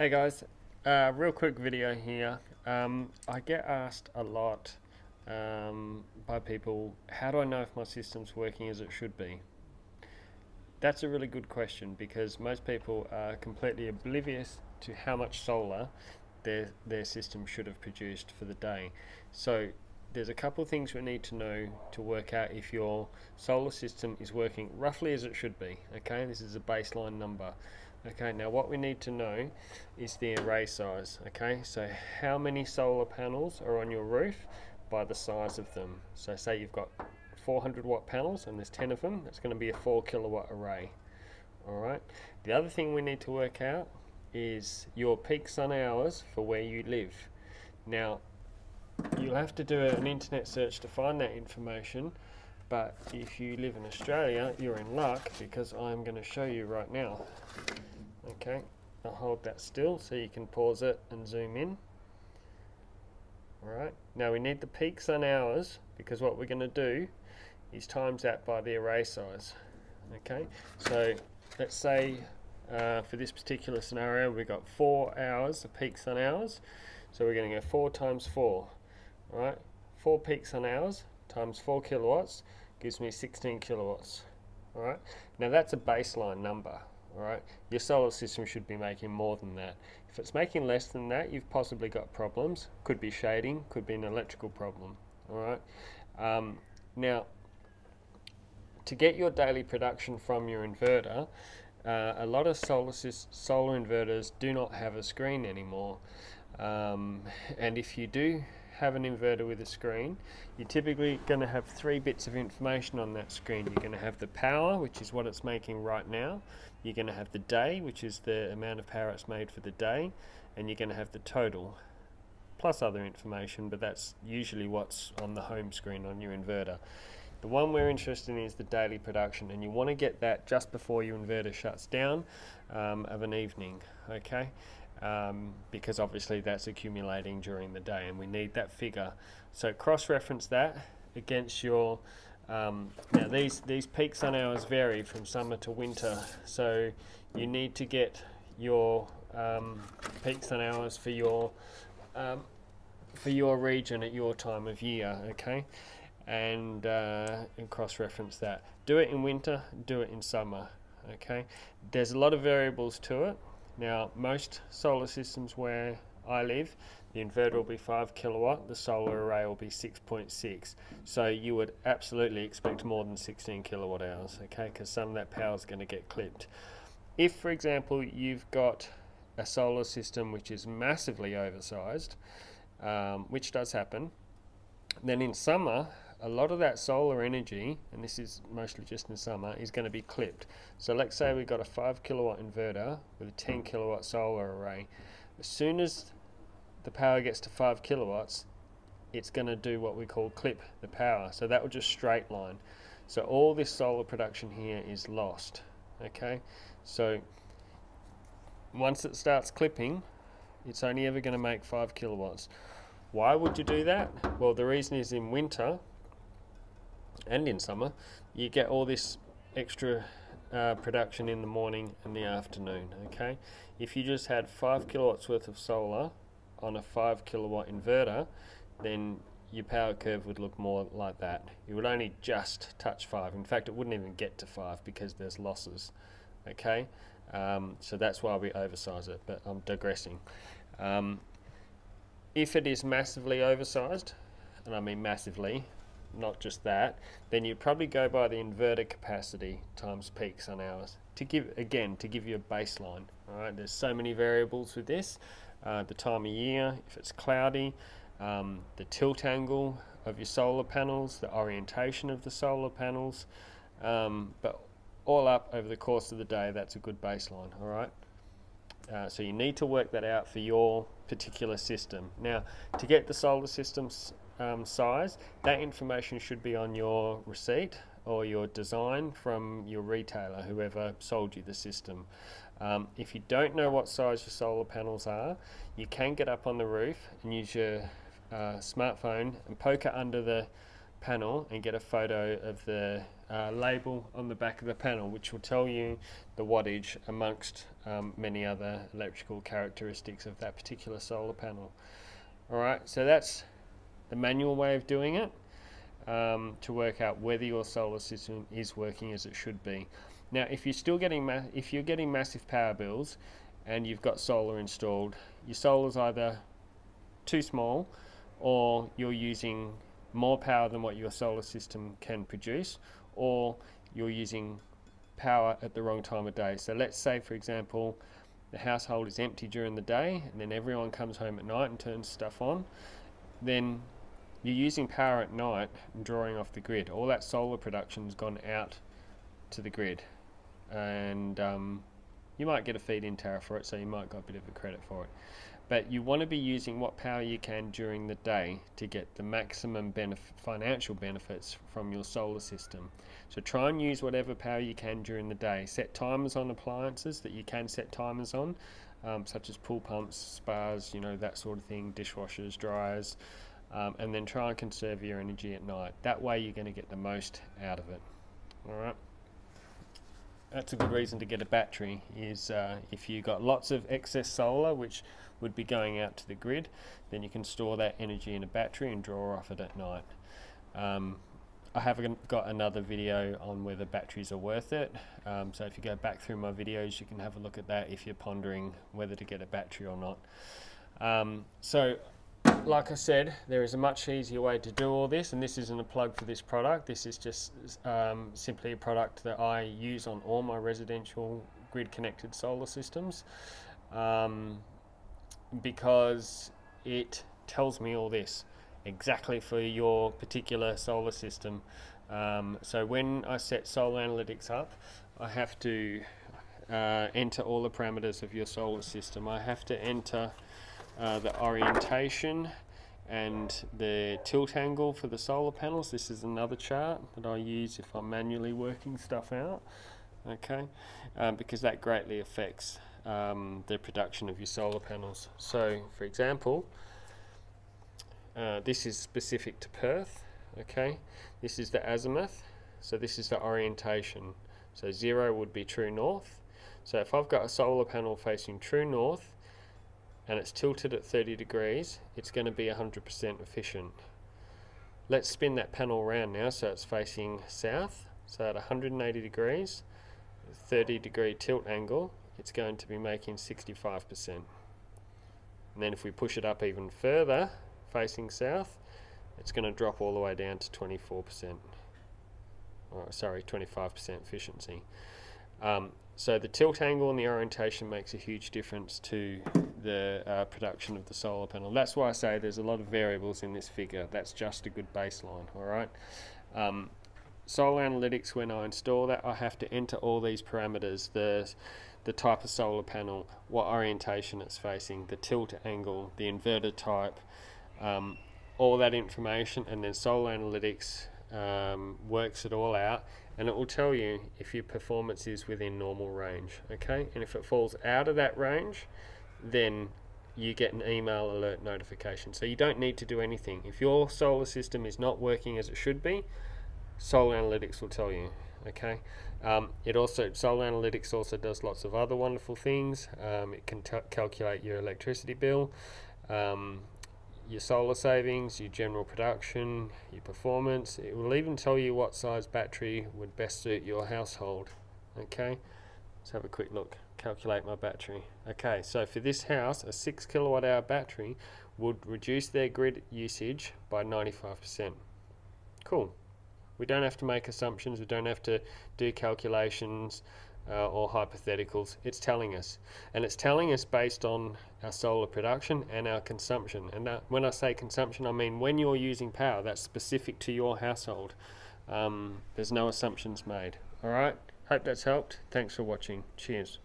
Hey guys, uh, real quick video here. Um, I get asked a lot um, by people, how do I know if my system's working as it should be? That's a really good question because most people are completely oblivious to how much solar their, their system should have produced for the day. So there's a couple of things we need to know to work out if your solar system is working roughly as it should be. Okay, this is a baseline number. Okay, now what we need to know is the array size. Okay, so how many solar panels are on your roof by the size of them. So say you've got 400 watt panels and there's 10 of them, that's going to be a 4 kilowatt array. Alright, the other thing we need to work out is your peak sun hours for where you live. Now, you'll have to do an internet search to find that information, but if you live in Australia, you're in luck because I'm going to show you right now. Okay, I'll hold that still so you can pause it and zoom in. Alright, now we need the peak sun hours because what we're going to do is times that by the array size. Okay, so let's say uh, for this particular scenario we've got 4 hours of peak sun hours, so we're going to go 4 times 4. Alright, 4 peak sun hours times 4 kilowatts gives me 16 kilowatts. Alright, now that's a baseline number. Alright, your solar system should be making more than that. If it's making less than that, you've possibly got problems. Could be shading, could be an electrical problem. Alright, um, now to get your daily production from your inverter, uh, a lot of solar, solar inverters do not have a screen anymore. Um, and if you do have an inverter with a screen, you're typically going to have three bits of information on that screen. You're going to have the power, which is what it's making right now. You're going to have the day, which is the amount of power it's made for the day. And you're going to have the total, plus other information, but that's usually what's on the home screen on your inverter. The one we're interested in is the daily production, and you want to get that just before your inverter shuts down um, of an evening, okay? Um, because obviously that's accumulating during the day and we need that figure. So cross-reference that against your, um, now these, these peak sun hours vary from summer to winter, so you need to get your um, peak sun hours for your, um, for your region at your time of year, okay? And, uh, and cross-reference that. Do it in winter, do it in summer, okay? There's a lot of variables to it. Now, most solar systems where I live, the inverter will be 5 kilowatt, the solar array will be 6.6. So you would absolutely expect more than 16 kilowatt hours, okay, because some of that power is going to get clipped. If, for example, you've got a solar system which is massively oversized, um, which does happen, then in summer a lot of that solar energy, and this is mostly just in the summer, is going to be clipped. So let's say we've got a 5 kilowatt inverter with a 10 kilowatt solar array. As soon as the power gets to 5 kilowatts, it's going to do what we call clip the power. So that will just straight line. So all this solar production here is lost. Okay, so once it starts clipping, it's only ever going to make 5 kilowatts. Why would you do that? Well, the reason is in winter, and in summer, you get all this extra uh, production in the morning and the afternoon. Okay, if you just had five kilowatts worth of solar on a five kilowatt inverter, then your power curve would look more like that. It would only just touch five. In fact, it wouldn't even get to five because there's losses. Okay, um, so that's why we oversize it. But I'm digressing. Um, if it is massively oversized, and I mean massively, not just that, then you'd probably go by the inverter capacity times peak sun hours to give again to give you a baseline. All right, there's so many variables with this. Uh, the time of year, if it's cloudy, um, the tilt angle of your solar panels, the orientation of the solar panels, um, but all up over the course of the day, that's a good baseline. All right. Uh, so you need to work that out for your particular system. Now, to get the solar systems um, size, that information should be on your receipt or your design from your retailer, whoever sold you the system. Um, if you don't know what size your solar panels are, you can get up on the roof and use your uh, smartphone and poke it under the panel and get a photo of the uh, label on the back of the panel, which will tell you the wattage amongst um, many other electrical characteristics of that particular solar panel. Alright, so that's the manual way of doing it um, to work out whether your solar system is working as it should be. Now, if you're still getting if you're getting massive power bills and you've got solar installed, your solar's either too small or you're using more power than what your solar system can produce or you're using power at the wrong time of day. So let's say, for example, the household is empty during the day and then everyone comes home at night and turns stuff on, then you're using power at night and drawing off the grid. All that solar production's gone out to the grid and um, you might get a feed-in tariff for it, so you might get a bit of a credit for it. But you want to be using what power you can during the day to get the maximum financial benefits from your solar system. So try and use whatever power you can during the day. Set timers on appliances that you can set timers on, um, such as pool pumps, spas, you know, that sort of thing, dishwashers, dryers, um, and then try and conserve your energy at night. That way you're going to get the most out of it. Alright that's a good reason to get a battery is uh, if you got lots of excess solar which would be going out to the grid then you can store that energy in a battery and draw off it at night um, I have got another video on whether batteries are worth it um, so if you go back through my videos you can have a look at that if you're pondering whether to get a battery or not um, so like I said, there is a much easier way to do all this, and this isn't a plug for this product. This is just um, simply a product that I use on all my residential grid-connected solar systems um, because it tells me all this exactly for your particular solar system. Um, so when I set solar analytics up, I have to uh, enter all the parameters of your solar system. I have to enter uh, the orientation and the tilt angle for the solar panels. This is another chart that I use if I'm manually working stuff out, okay, um, because that greatly affects um, the production of your solar panels. So, for example, uh, this is specific to Perth, okay, this is the azimuth, so this is the orientation. So zero would be true north. So if I've got a solar panel facing true north, and it's tilted at 30 degrees, it's going to be 100% efficient. Let's spin that panel around now so it's facing south. So at 180 degrees, 30 degree tilt angle, it's going to be making 65%. And then if we push it up even further, facing south, it's going to drop all the way down to 24%. Oh, sorry, 25% efficiency. Um, so the tilt angle and the orientation makes a huge difference to the uh, production of the solar panel. That's why I say there's a lot of variables in this figure. That's just a good baseline, all right? Um, solar analytics, when I install that, I have to enter all these parameters, the, the type of solar panel, what orientation it's facing, the tilt angle, the inverter type, um, all that information, and then solar analytics um, works it all out and it will tell you if your performance is within normal range okay and if it falls out of that range then you get an email alert notification. So you don't need to do anything. If your solar system is not working as it should be, Solar Analytics will tell you. Okay. Um, it also Solar Analytics also does lots of other wonderful things. Um, it can calculate your electricity bill, um, your solar savings, your general production, your performance. It will even tell you what size battery would best suit your household. Okay. Let's have a quick look calculate my battery. Okay, so for this house, a 6 kilowatt hour battery would reduce their grid usage by 95%. Cool. We don't have to make assumptions, we don't have to do calculations uh, or hypotheticals. It's telling us. And it's telling us based on our solar production and our consumption. And that, when I say consumption, I mean when you're using power, that's specific to your household. Um, there's no assumptions made. Alright, hope that's helped. Thanks for watching. Cheers.